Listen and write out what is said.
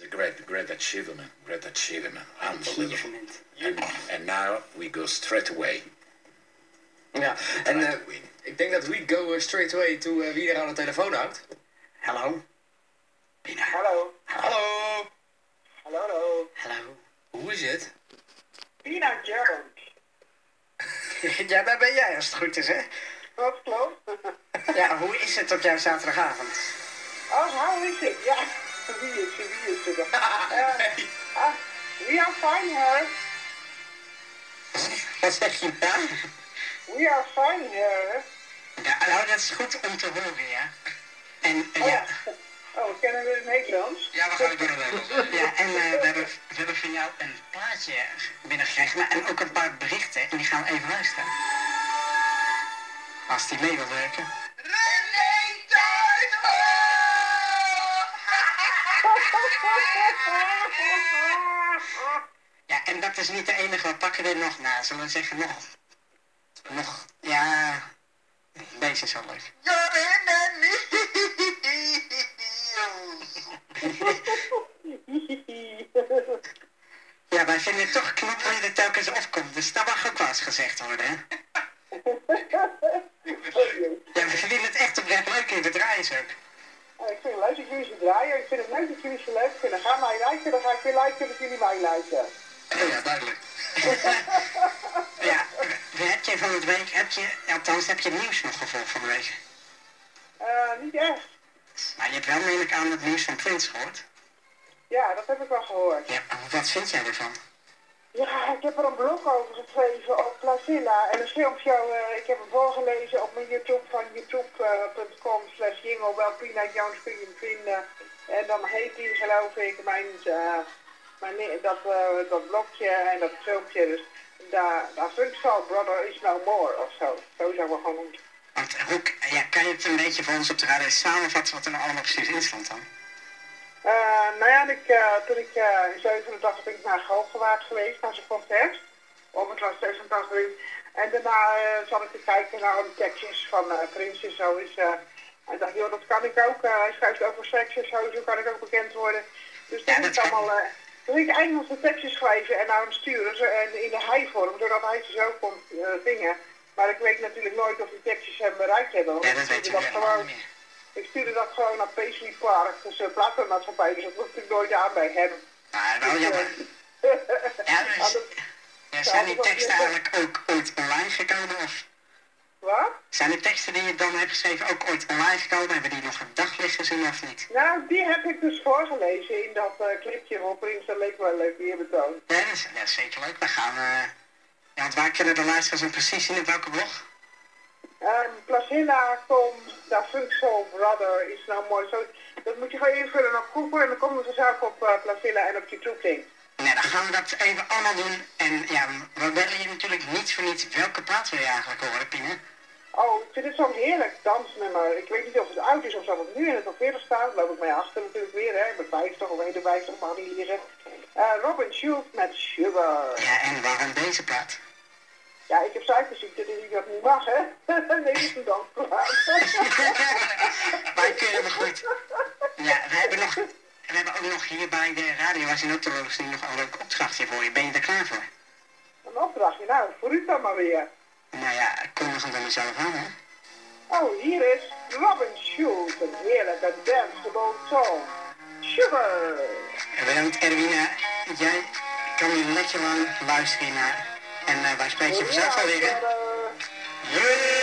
It's a great, great achievement. Great achievement. Unbelievable. Achievement. And, and now we go straight away. Ja, en eh, ik denk dat we go eh, straight away to eh, wie er aan de telefoon hangt. Hallo? Pina. Hallo. Hallo. Hallo, hallo. Hallo. Hoe is het? Pina Gerald. ja, daar ben jij als het goed is, hè? Dat klopt. Ja, hoe is het op jouw zaterdagavond? Oh, how is it? Ja. Ah, we are fine here. Wat zeg je nou? We are fine here. Ja, nou, dat is goed om te horen, ja. En Oh, ja, oh kennen we het Nederlands? Ja, we gaan het door Nederlands. ja, en eh, we, hebben, we hebben van jou een plaatje binnengekregen en ook een paar berichten. En die gaan we even luisteren. Als die mee wil werken. Ja, en dat is niet de enige. We pakken er nog na. Zullen we zeggen nog... Nog... Ja... Deze is wel leuk. Ja, wij vinden het toch knap hoe je er telkens opkomt. Dus dat mag ook wel eens gezegd worden, hè? Draaien. Ik vind het leuk dat jullie ze leuk vinden. Ga mij liken, dan ga ik weer liken dat jullie mij liken. Oh ja, duidelijk. Ja, heb je van het week, heb je, althans heb je het nieuws nog gevolgd van de week? Eh, niet echt. Maar je hebt wel neem aan het nieuws van Prince gehoord. Ja, dat heb ik wel gehoord. Ja, wat vind jij ervan? Ja, ik heb er een blog over geschreven op Placilla. En een filmpje, eh, ik heb hem voorgelezen op mijn YouTube van youtube.com slash jingle wel Pina Jones kun je hem vinden. En dan heet die geloof ik mijn, eh, mijn, dat, eh, dat blogje en dat filmpje. Dus daar, daar vind ik zo, brother is no more of zo. Zo we gewoon moeten. Want hoe, ja, kan je het een beetje voor ons op de radio samenvatten wat er nou allemaal precies in stond dan? Eh, nou ja, ik, eh, toen ik eh, in 87 ben ik naar Galgenwaard geweest, naar zijn concert. Om het was 86. En daarna zat ik te kijken naar de tekstjes van uh, Prins en zo. Is, eh, en dacht, joh, dat kan ik ook. Hij schrijft over seks en zo, zo kan ik ook bekend worden. Dus toen Ja, kan. allemaal... ik Engelse tekstjes schrijven en naar hem sturen. En in de hij-vorm, zodat hij ze zo kon zingen. Maar ik weet natuurlijk nooit of die tekstjes hem bereikt hebben. want Ja, dat weet je gewoon- niet. Ik stuurde dat gewoon naar Paisley Park, dus uh, platenmaatschappij, dus dat hoefde ik nooit aan bij hem. Nou, wel jammer. Ja, dus, ja, zijn die teksten eigenlijk ook ooit online gekomen? Of Wat? zijn de teksten die je dan hebt geschreven ook ooit online gekomen? Hebben die nog een daglicht gezien of niet? Nou, die heb ik dus voorgelezen in dat eh, clipje van Prins. Dat leek wel leuk eerbetoon. Ja, dat is, dat is zeker leuk. We gaan... eh ja, want waar kunnen de luisteraars hem precies zien? Op welke blog? Um, Placilla.com, daar Funk Soul Brother is nou mooi. Zo, dat moet je gewoon invullen naar Cooper en dan komen we vanzelf op uh, Placilla en op YouTube link. Nee, dan gaan we dat even allemaal doen. En ja, we bellen je natuurlijk niet voor niets. Welke plaat wil je eigenlijk horen, Pine? Oh, ik vind het zo'n heerlijk dansnummer. Ik weet niet of het oud is of zo, want nu in het top 40 staat. loop ik mij achter natuurlijk weer, hè. Ik ben 50 of 51, mag niet liggen. Uh, Robin Schulz met Sugar. Ja, en waarom deze plaat? Ja, ik heb suikerziekte, dus ik dat niet mag, hè. nee, is dansplaat. maar kunnen we goed. Ja, we hebben, nog, we hebben ook nog hier bij de radio, als je ook te nog een leuk opdrachtje voor je. Ben je er klaar voor? Een opdrachtje, nou, voor u dan maar weer. Nou ja, kondig hem dan mezelf aan, hè? Oh, hier is Robin Schulz, een heerlijke danceable song. Sugar! Bedankt Erwina. Jij kan hier lekker lang luisteren naar. En uh, wij spreken je vanzelf wel weer, hè? Yeah.